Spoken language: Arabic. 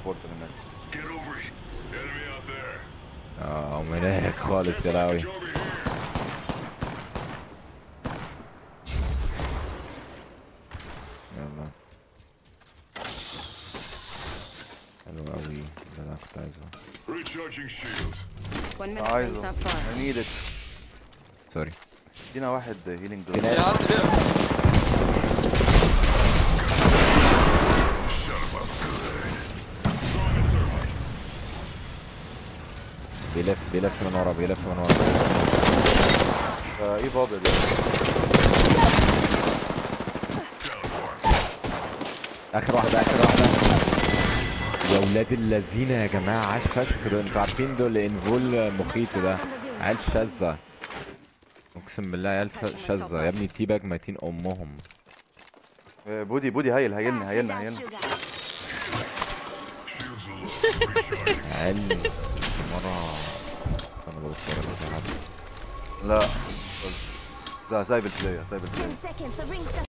سبورت هناك Get over here. Enemy out there. اه هناك خالص يا لهوي Over here. يلا حلو قوي ده اللي انا كنت عايزه Recharging shields. One minute rings عايزه not far. I need it سوري ادينا واحد هيلينج بيلف بيلف من ورا بيلف من ورا. آه، إيه بابا ده؟ آخر واحدة آخر واحدة. يا ولاد اللذينه يا جماعة عاش فشخ دول. أنتوا عارفين دول إنفول مخيط ده؟ عيال شاذة. أقسم بالله عيال شاذة. يا ابني تي باج ميتين أمهم. آه، بودي بودي هايل هايلنا هايلنا هايلنا. عيال مرة أنا بتفرج على حد لا لا سايب البلاي سايب البلاي